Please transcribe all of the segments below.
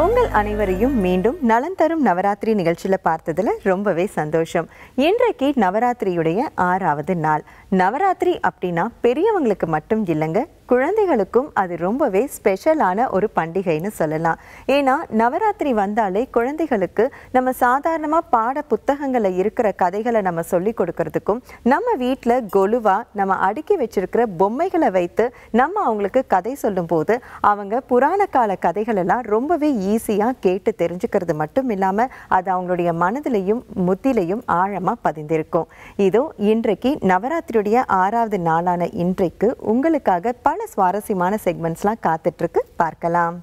உங்கள் அனைவரையும் மீண்டும் நலன் தரும் நவராத்திரி நிகழ்ச்சியில் பார்த்ததுல ரொம்பவே சந்தோஷம். இன்றைக்கு நவராத்திரியுடைய ஆறாவது நாள். நவராத்திரி அப்படின்னா பெரியவங்களுக்கு மட்டும் இல்லைங்க குழந்தைகளுக்கும் அது ரொம்பவே ஸ்பெஷலான ஒரு பண்டிகைன்னு சொல்லலாம். ஏன்னா நவராத்திரி வந்தாலே குழந்தைகளுக்கு நம்ம சாதாரணமாக பாட புத்தகங்களில் இருக்கிற கதைகளை நம்ம சொல்லி கொடுக்கறதுக்கும் நம்ம வீட்டில் கொலுவா நம்ம அடுக்கி வச்சிருக்கிற பொம்மைகளை வைத்து நம்ம அவங்களுக்கு கதை சொல்லும்போது அவங்க புராண கால கதைகளெல்லாம் ரொம்பவே ஈஸியாக கேட்டு தெரிஞ்சுக்கிறது மட்டும் இல்லாமல் அது அவங்களுடைய மனதிலையும் முத்திலையும் ஆழமாக பதிந்திருக்கும். இதோ இன்றைக்கு நவராத்திரியுடைய ஆறாவது நாளான இன்றைக்கு உங்களுக்காக பல சுவாரஸ்யமான செக்மெண்ட்ஸ்லாம் காத்துட்ருக்கு பார்க்கலாம்.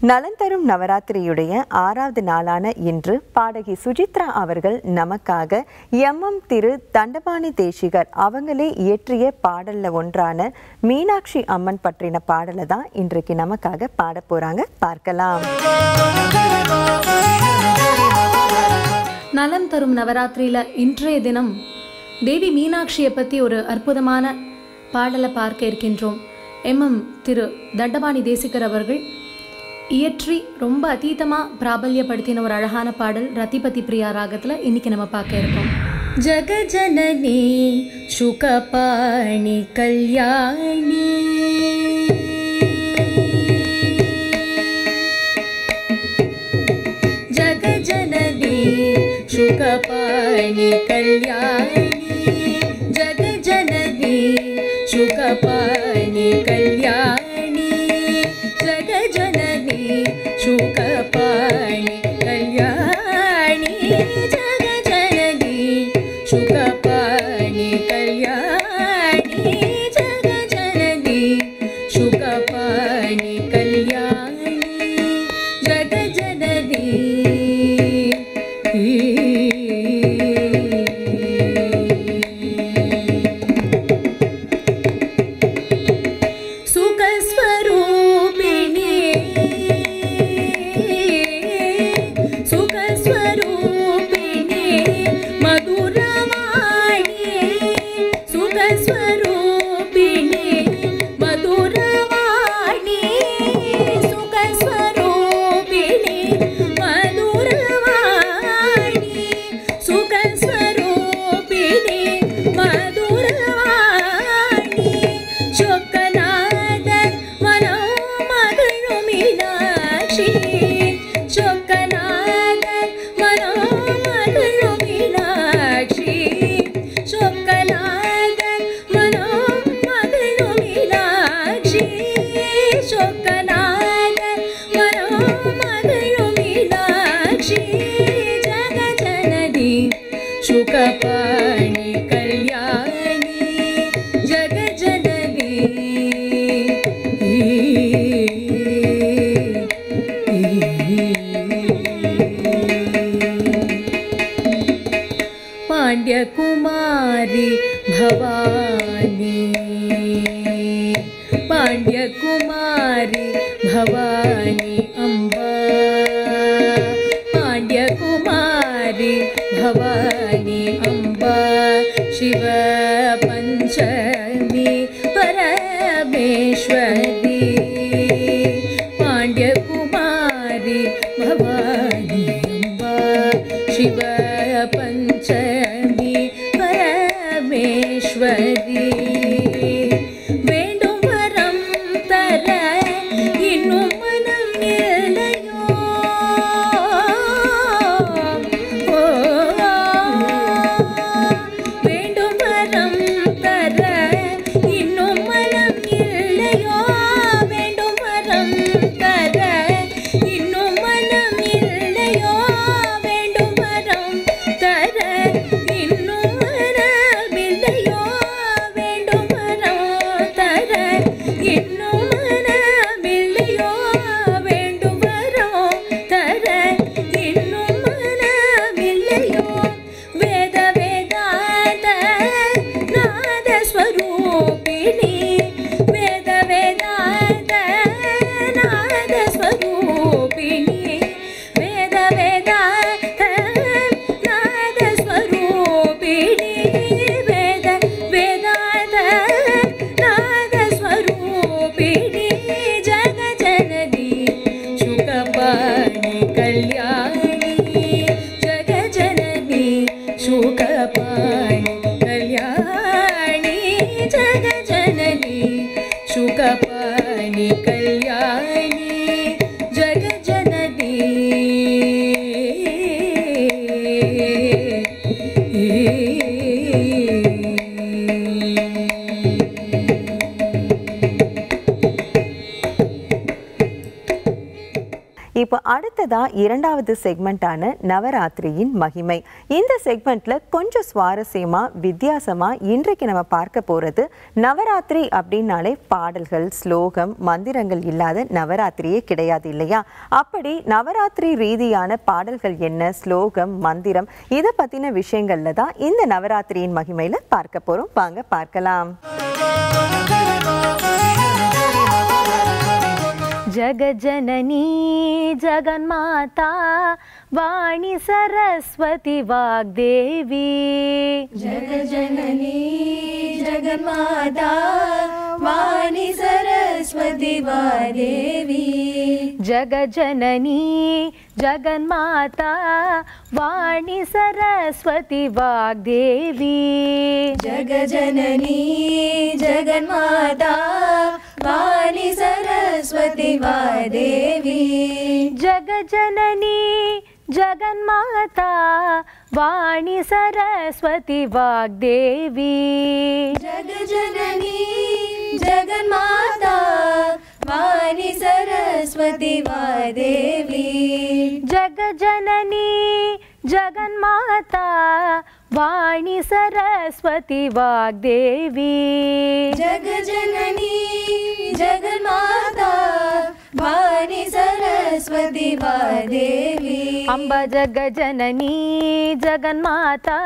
நலன் தரும் நவராத்திரியுடைய ஆறாவது நாளான இன்று பாடகி சுஜித்ரா அவர்கள் நமக்காக எம்எம் திரு தண்டபாணி தேசிகர் அவங்களே இயற்றிய பாடல்ல ஒன்றான மீனாட்சி அம்மன் பற்றின பாடலை தான் இன்றைக்கு நமக்காக பாட போறாங்க. பார்க்கலாம். நலம் தரும் நவராத்திரியில இன்றைய தினம் தேவி மீனாட்சியை பத்தி ஒரு அற்புதமான பாடலை பார்க்க இருக்கின்றோம். எம்எம் திரு தண்டபாணி தேசிகர் அவர்கள் இயற்றி ரொம்ப அதீதமாக பிராபல்யப்படுத்தின ஒரு அழகான பாடல் ரத்திபதி பிரியா ராகத்தில் இன்னைக்கு நம்ம பார்க்க இருக்கோம். ஜகஜனனே சுகபாணி கல்யாணி. ஜகஜனனே சுகபாணி கல்யாணி. हरी இரண்டாவது செக்மெண்ட்டான நவராத்திரியின் மகிமை. இந்த செக்மெண்ட்ல கொஞ்சம் சுவாரஸ்யமா வித்தியாசமா இன்றைக்கு நம்ம பார்க்க போறது நவராத்திரி அப்படின்னாலே பாடல்கள் ஸ்லோகம் மந்திரங்கள் இல்லாத நவராத்திரியே கிடையாது இல்லையா? அப்படி நவராத்திரி ரீதியான பாடல்கள் என்ன ஸ்லோகம் மந்திரம் இதை பத்தின விஷயங்கள்ல தான் இந்த நவராத்திரியின் மகிமையில பார்க்க போறோம். வாங்க பார்க்கலாம். जगजननी जगन्माता वाणी सरस्वती वाग्देवी। जगजननी जगन्माता वाणी सरस्वती वादेवी जगजननी जगन्माता वाणी सरस्वती वाग्देवी। जगजननी जगन्माता वाणी सरस्वती वा देवी जग जननी जगन्माता वाणी सरस्वती वाग्देवी। जग जननी जगन्माता वाणी सरस्वती वाग्देवी। जग जननी जगन्माता वाणी सरस्वती वाग्देवी। जग जननी जगन्माता वाणी सरस्वती अम्ब जगजननी जगन्माता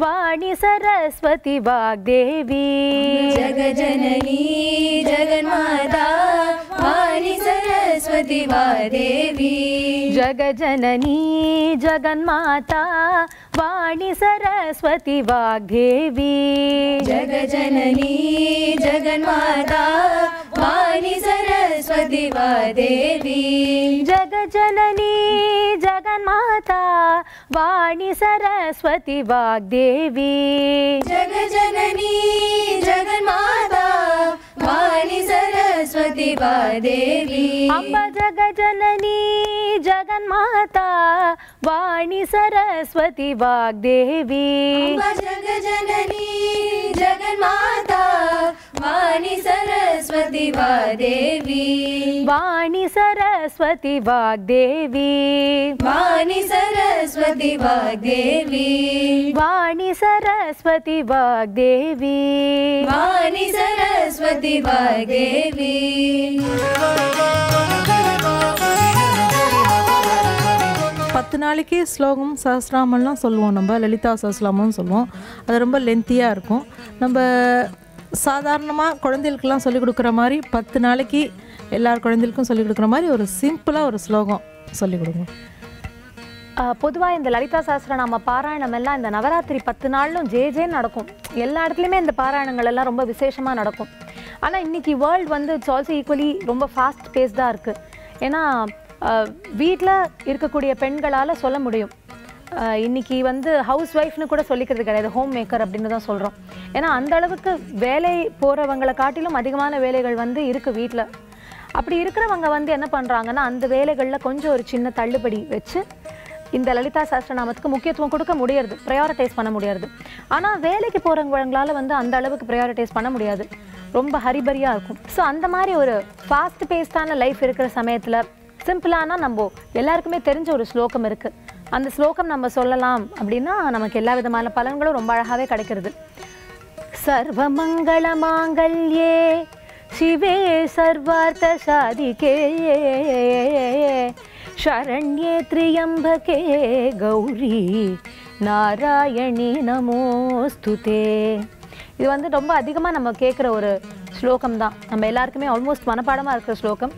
वाणी सरस्वती वाग्देवी। जगजननी जगन्माता वाणी सरस्वती वादेवी। जगजननी जगन्माता वाणी सरस्वती वाग्देवी। जगजननी जगन्माता दिवा देवी जग जननी जगन्माता वाणी सरस्वती वाग्देवी। जग जननी जगन्माता वाणी सरस्वती वाग्देवी। अम्ब जग जननी जगन्माता वाणी सरस्वती वाग्देवी। जग जननी जगन्माता வாணி சரஸ்வதி வாதேவி. வாணி சரஸ்வதி வாக்தேவி. வாணி சரஸ்வதி வாக்தேவி. வாணி சரஸ்வதி வாக்தேவி. வாணி சரஸ்வதி வாக்தேவி. பத்து நாளைக்கு ஸ்லோகம் சஹஸ்ராமம்லாம் சொல்லுவோம் நம்ம லலிதா சஹஸ்ராமம்னு சொல்லுவோம். அது ரொம்ப லென்த்தியாக இருக்கும். நம்ம சாதாரணமாக குழந்தைகளுக்கெல்லாம் சொல்லிக் கொடுக்குற மாதிரி பத்து நாளைக்கு எல்லார் குழந்தைகளுக்கும் சொல்லிக் கொடுக்குற மாதிரி ஒரு சிம்பிளாக ஒரு ஸ்லோகம் சொல்லிக் கொடுங்க. பொதுவாக இந்த லலிதா சஹஸ்ரநாம பாராயணம் எல்லாம் இந்த நவராத்திரி பத்து நாளும் ஜே ஜே நடக்கும். எல்லா இடத்துலையுமே இந்த பாராயணங்கள் எல்லாம் ரொம்ப விசேஷமாக நடக்கும். ஆனால் இன்றைக்கி வேர்ல்டு வந்து இட்ஸ் ஆல்சோ ஈக்குவலி ரொம்ப ஃபாஸ்ட் பேஸ்டாக இருக்குது ஏன்னா வீட்டில் இருக்கக்கூடிய பெண்களால் சொல்ல முடியும். இன்னைக்கு வந்து ஹவுஸ் ஒய்ஃப்னு கூட சொல்லிக்கிறது கிடையாது ஹோம் மேக்கர் அப்படின்னு தான் சொல்கிறோம் ஏன்னா அந்த அளவுக்கு வேலை போகிறவங்களை காட்டிலும் அதிகமான வேலைகள் வந்து இருக்குது வீட்டில் அப்படி இருக்கிறவங்க வந்து என்ன பண்ணுறாங்கன்னா அந்த வேலைகளில் கொஞ்சம் ஒரு சின்ன தள்ளுபடி வச்சு இந்த லலிதா சஹஸ்ரநாமத்துக்கு முக்கியத்துவம் கொடுக்க முடியாது ப்ரையாரிட்டைஸ் பண்ண முடியாது ஆனால் வேலைக்கு போகிறவங்களால வந்து அந்த அளவுக்கு ப்ரையாரிட்டைஸ் பண்ண முடியாது. ரொம்ப ஹரிபரியாக இருக்கும். ஸோ அந்த மாதிரி ஒரு ஃபாஸ்ட் பேஸ்டான லைஃப் இருக்கிற சமயத்தில் சிம்பிளானா நம்ம எல்லாருக்குமே தெரிஞ்ச ஒரு ஸ்லோகம் இருக்குது அந்த ஸ்லோகம் நம்ம சொல்லலாம் அப்படின்னா நமக்கு எல்லா விதமான பலன்களும் ரொம்ப அழகாகவே கிடைக்கிறது सर्वमङ्गलमाङ्गल्ये शिवे सर्वार्थसाधिके शरण्ये त्र्यम्बके गौरी நாராயணி நமோஸ்துதே இது வந்து ரொம்ப அதிகமாக நம்ம கேட்குற ஒரு ஸ்லோகம் தான் நம்ம எல்லாருக்குமே ஆல்மோஸ்ட் மனப்பாடமாக இருக்கிற ஸ்லோகம்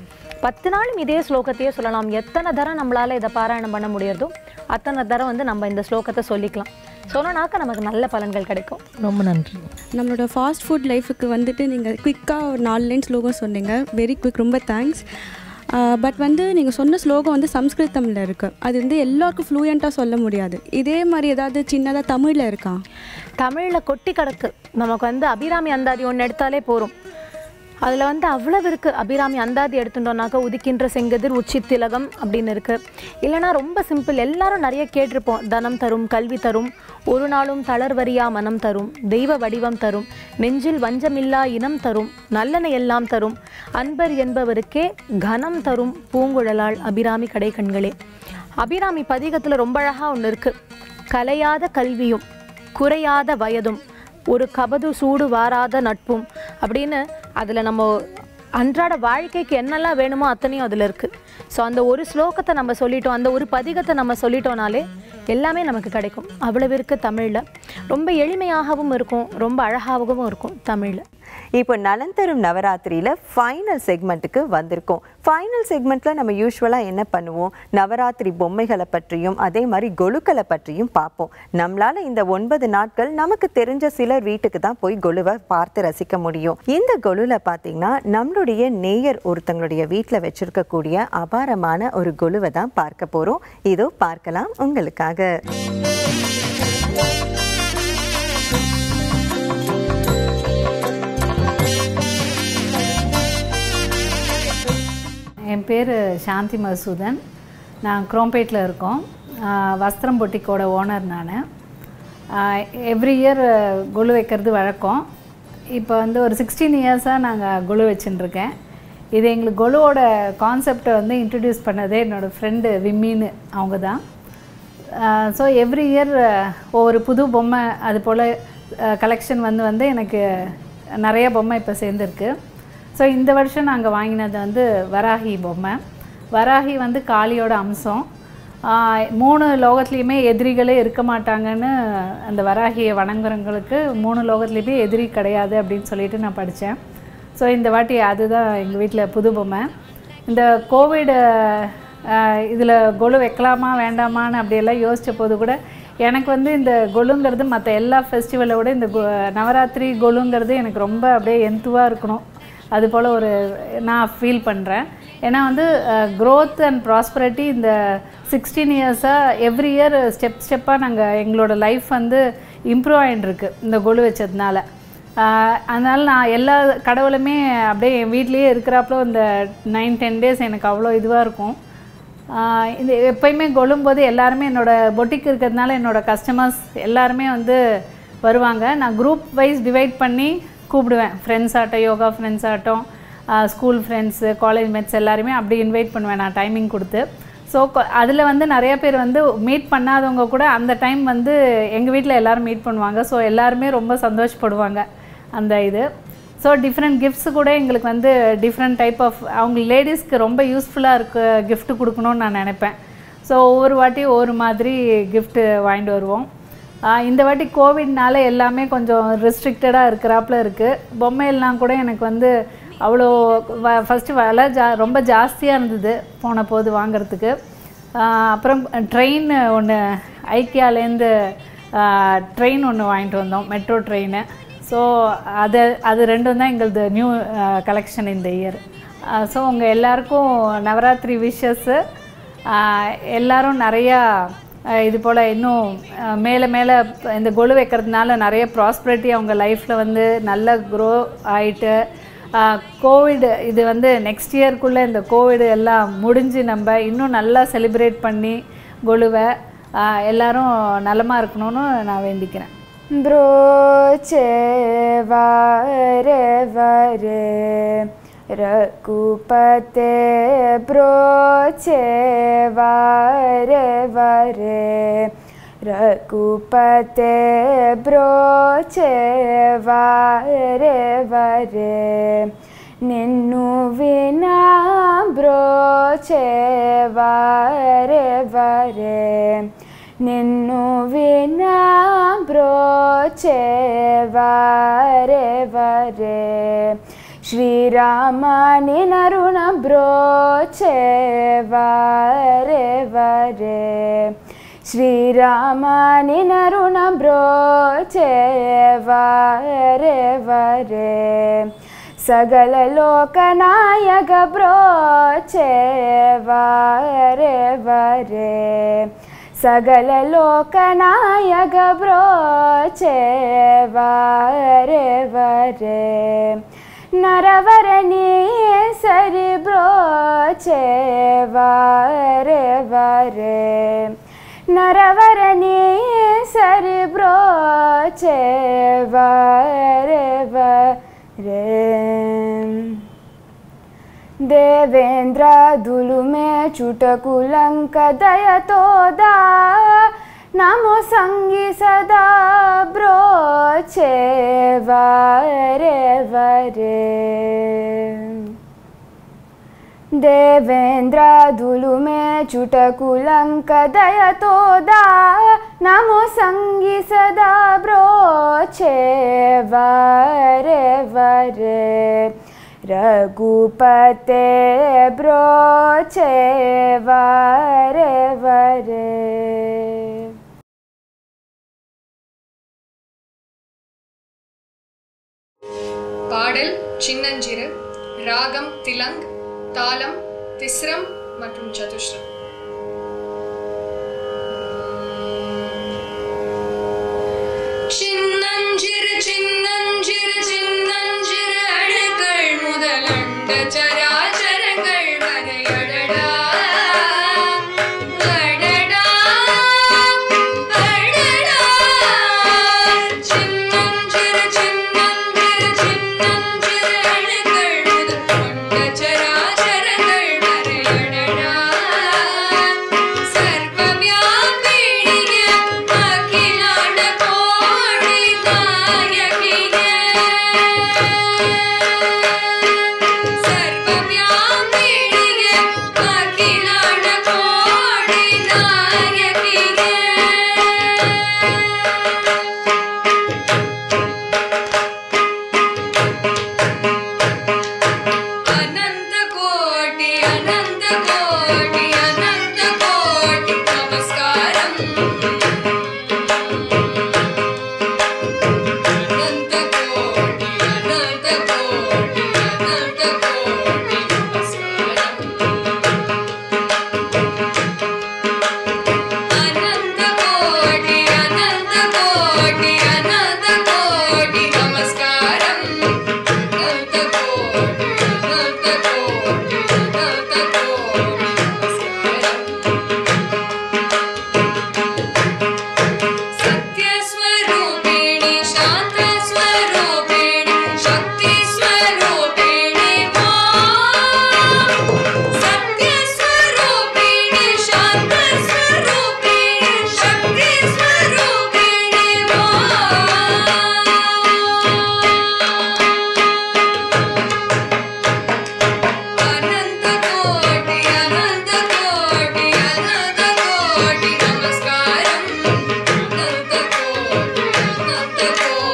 பத்து நாளும் இதே ஸ்லோகத்தையே சொல்லலாம். எத்தனை தரம் நம்மளால் இதை பாராயணம் பண்ண முடியறதோ அத்தனை தரம் வந்து நம்ம இந்த ஸ்லோகத்தை சொல்லிக்கலாம். சொன்னனாக்க நமக்கு நல்ல பலன்கள் கிடைக்கும். ரொம்ப நன்றி. நம்மளோட ஃபாஸ்ட் ஃபுட் லைஃபுக்கு வந்துட்டு நீங்கள் குயிக்காக ஒரு நாலு லைன் ஸ்லோகம் சொன்னீங்க. வெரி குயிக் ரொம்ப தேங்க்ஸ் பட் வந்து நீங்கள் சொன்ன ஸ்லோகம் வந்து சம்ஸ்கிருதமில் இருக்குது அது வந்து எல்லாருக்கும் ஃப்ளூயண்ட்டாக சொல்ல முடியாது. இதே மாதிரி ஏதாவது சின்னதாக தமிழில் இருக்கா? தமிழில் கொட்டி கிடக்கு. நமக்கு வந்து அபிராமி அந்தாதி ஒன்று எடுத்தாலே போகிறோம் அதில் வந்து அவ்வளவு இருக்குது அபிராமி அந்தாதி எடுத்துட்டோம்னாக்கா உதிக்கின்ற செங்கதிர் உச்சி திலகம் அப்படின்னு இருக்குது இல்லைனா ரொம்ப சிம்பிள் எல்லாரும் நிறைய கேட்டிருப்போம். தனம் தரும் கல்வி தரும் ஒரு நாளும் தளர்வரியா மனம் தரும் தெய்வ வடிவம் தரும் நெஞ்சில் வஞ்சமில்லா இனம் தரும் நல்லன எல்லாம் தரும் அன்பர் என்பவருக்கே கனம் தரும் பூங்குழலால் அபிராமி கடை கண்களே. அபிராமி பதிகத்தில் ரொம்ப அழகாக ஒன்று இருக்குது கலையாத கல்வியும் குறையாத வயதும் ஒரு கபது சூடு வாராத நட்பும் அப்படின்னு அதில் நம்ம அன்றாட வாழ்க்கைக்கு என்னெல்லாம் வேணுமோ அத்தனையும் அதில் இருக்குது ஸோ அந்த ஒரு ஸ்லோகத்தை நம்ம சொல்லிட்டோம் அந்த ஒரு பதிகத்தை நம்ம சொல்லிட்டோனாலே எல்லாமே நமக்கு கிடைக்கும். அவ்வளவு இருக்குது தமிழில். ரொம்ப எளிமையாகவும் இருக்கும் ரொம்ப அழகாகவும் இருக்கும் தமிழில். இப்போ நலன் தரும் நவராத்திரியில் ஃபைனல் செக்மெண்ட்டுக்கு வந்திருக்கோம். ஃபைனல் செக்மெண்ட்டில் நம்ம யூஸ்வலாக என்ன பண்ணுவோம்? நவராத்திரி பொம்மைகளை பற்றியும் அதே மாதிரி கொலுக்களை பற்றியும் பார்ப்போம். நம்மளால இந்த ஒன்பது நாட்கள் நமக்கு தெரிஞ்ச சிலர் வீட்டுக்கு தான் போய் கொலுவை பார்த்து ரசிக்க முடியும். இந்த கொலுல பார்த்தீங்கன்னா நம்மளுடைய நேயர் ஒருத்தங்களுடைய வீட்டில் வச்சிருக்கக்கூடிய அபாரமான ஒரு குழுவை தான் பார்க்க போகிறோம் இதோ பார்க்கலாம் உங்களுக்காக. என் பேர் சாந்தி மசூதன். நான் குரோம்பேட்டில் இருக்கோம். வஸ்திரம் பொட்டிக்கோட ஓனர் நான். எவ்ரி இயர் கொலு வைக்கிறது வழக்கம். இப்போ வந்து ஒரு சிக்ஸ்டீன் இயர்ஸாக நாங்கள் கொலு வச்சுட்டுருக்கேன் இது எங்களுக்கு கொலுவோட கான்செப்டை வந்து இன்ட்ரடியூஸ் பண்ணதே என்னோடய ஃப்ரெண்டு விம்மின்னு அவங்க தான். ஸோ எவ்ரி இயர் ஒவ்வொரு புது பொம்மை அது போல் கலெக்ஷன் வந்து வந்து எனக்கு நிறைய பொம்மை இப்போ சேர்ந்துருக்கு. ஸோ இந்த வருஷம் நாங்கள் வாங்கினது வந்து வராகி பொம்மை. வராகி வந்து காளியோட அம்சம். மூணு லோகத்துலேயுமே எதிரிகளே இருக்க மாட்டாங்கன்னு அந்த வராகியை வணங்குறவங்களுக்கு மூணு லோகத்துலேயுமே எதிரி கிடையாது அப்படின்னு சொல்லிட்டு நான் படித்தேன் ஸோ இந்த வாட்டி அதுதான் எங்கள் வீட்டில் புது பொம்மை. இந்த கோவிடு இதில் கொலு வைக்கலாமா வேண்டாமான்னு அப்படியெல்லாம் யோசித்த போது கூட எனக்கு வந்து இந்த கொலுங்கிறது மற்ற எல்லா ஃபெஸ்டிவலை விட இந்த நவராத்திரி கொலுங்கிறது எனக்கு ரொம்ப அப்படியே எந்துவாக இருக்கணும். அது போல் ஒரு நான் ஃபீல் பண்ணுறேன் ஏன்னா வந்து க்ரோத் அண்ட் ப்ராஸ்பரிட்டி இந்த சிக்ஸ்டீன் இயர்ஸாக எவ்ரி இயர் ஸ்டெப் ஸ்டெப்பாக நாங்கள் எங்களோட லைஃப் வந்து இம்ப்ரூவ் ஆகிட்டுருக்கு இந்த கொலு வச்சதுனால. அதனால் நான் எல்லா கடவுளுமே அப்படியே என் வீட்லேயே இருக்கிறாப்புல இந்த நைன் டென் டேஸ் எனக்கு அவ்வளோ இதுவாக இருக்கும். இந்த எப்பயுமே கொழும்போது எல்லாருமே என்னோட பொட்டிக் இருக்கிறதுனால என்னோட கஸ்டமர்ஸ் எல்லாருமே வந்து வருவாங்க. நான் குரூப் வைஸ் டிவைட் பண்ணி கூப்பிடுவேன். ஃப்ரெண்ட்ஸ் ஆட்டம் யோகா ஃப்ரெண்ட்ஸ் ஆட்டம் ஸ்கூல் ஃப்ரெண்ட்ஸு காலேஜ் மேட்ஸ் எல்லாருமே அப்படி இன்வைட் பண்ணுவேன். நான் டைமிங் கொடுத்து. ஸோ அதில் வந்து நிறைய பேர் வந்து மீட் பண்ணாதவங்க கூட அந்த டைம் வந்து எங்கள் வீட்டில் எல்லாரும் மீட் பண்ணுவாங்க. ஸோ எல்லாருமே ரொம்ப சந்தோஷப்படுவாங்க அந்த இது. ஸோ டிஃப்ரெண்ட் கிஃப்ட்ஸ் கூட எங்களுக்கு வந்து டிஃப்ரெண்ட் டைப் ஆஃப் அவங்க லேடிஸ்க்கு ரொம்ப யூஸ்ஃபுல்லாக இருக்க கிஃப்ட் கொடுக்கணும்னு நான் நினைப்பேன். ஸோ ஒவ்வொரு வாட்டி ஒவ்வொரு மாதிரி கிஃப்ட்டு வாங்கிட்டு வருவோம். இந்த வாட்டி கோவிட்னால எல்லாமே கொஞ்சம் ரெஸ்ட்ரிக்டடாக இருக்கிறாப்புல இருக்குது பொம்மையெல்லாம் கூட எனக்கு வந்து அவ்வளோ வ ஃபஸ்ட்டு விலை ஜா ரொம்ப ஜாஸ்தியாக இருந்தது போன போது வாங்குறதுக்கு. அப்புறம் ட்ரெயின் ஒன்று ஐக்கியாலேருந்து ட்ரெயின் ஒன்று வாங்கிட்டு வந்தோம் மெட்ரோ ட்ரெயின் ஸோ அது அது ரெண்டும் தான் எங்களது நியூ கலெக்ஷன் இந்த இயர் ஸோ உங்கள் எல்லாருக்கும் நவராத்திரி விஷஸ்ஸு எல்லாரும் நிறையா இது போல் இன்னும் மேலே மேலே இந்த கொலு வைக்கிறதுனால நிறைய ப்ராஸ்பரிட்டி அவங்க லைஃப்பில் வந்து நல்ல க்ரோ ஆகிட்டு கோவிடு இது வந்து நெக்ஸ்ட் இயர்க்குள்ளே இந்த கோவிடு எல்லாம் முடிஞ்சு நம்ம இன்னும் நல்லா செலிப்ரேட் பண்ணி கொலுவை எல்லாரும் நலமாக இருக்கணும்னு நான் வேண்டிக்கிறேன். ரகுபதே ப்ரோ வாரே வாரே रघुपते ब्रोचे चेवा वरे। निन्नु विना ब्रोचे चे वरे। निन्नु विना ब्रोचे चेवा वरे। श्रीरामानि नरुण ब्रोचे चेवा वरे। श्रीरामनि नरुण ब्रो च वरे सगल लोकय ग वरे सकलोकय ग ब्रो वरे नरवर सरि ब्रो चे वरे नरवरणी सरिब्र चरे देवेन्द्र धुलुमे चुटकुलङ्कदयतोदा नमो सङ्गी सदा ब्रोचे वरे वरे దేవేంద్రాదులు మేచుటకులంక దయతోదా నమో సంగి సదా బ్రోచే వరే వరే రఘుపతే బ్రోచే వరే వరే பாடல் சின்னஞ்சிறு ராகம் திலங் தாளம் திஸ்ரம் மற்றும் சதுஷ்ரம். chegou.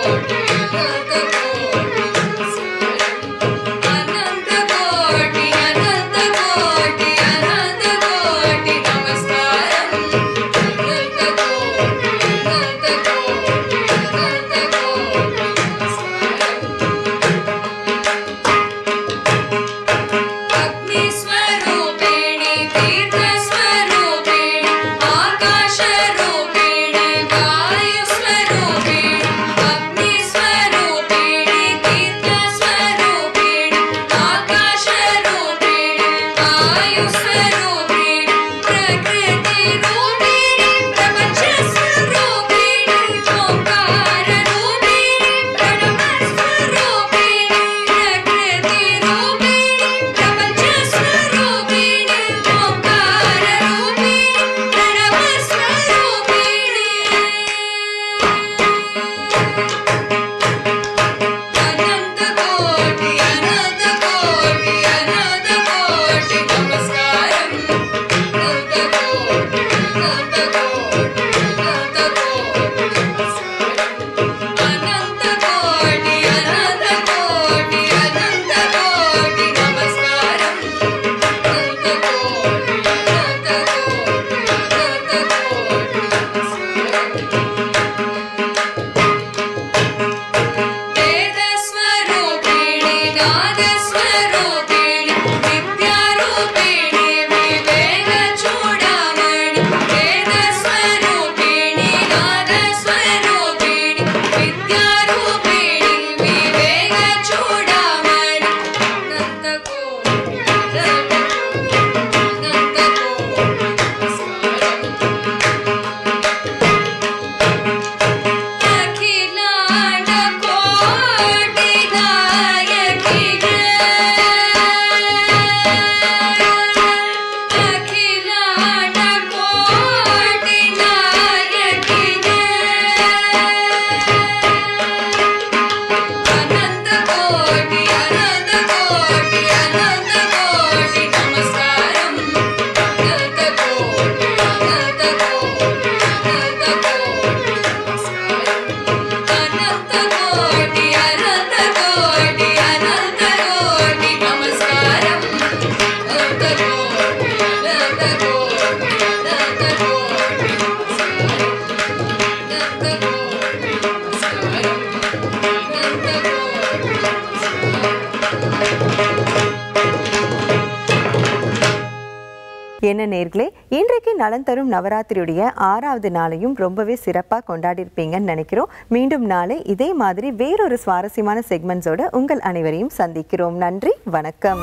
Thank you. என்ன நேர்களே இன்றைக்கு நலன் தரும் நவராத்திரியுடைய ஆறாவது நாளையும் ரொம்பவே சிறப்பாக கொண்டாடிருப்பீங்கன்னு நினைக்கிறோம். மீண்டும் நாளை இதே மாதிரி வேறொரு சுவாரஸ்யமான செக்மெண்ட்ஸோட உங்கள் அனைவரையும் சந்திக்கிறோம். நன்றி வணக்கம்.